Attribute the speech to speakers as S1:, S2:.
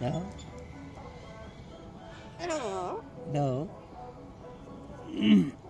S1: No?
S2: Hello.
S1: No?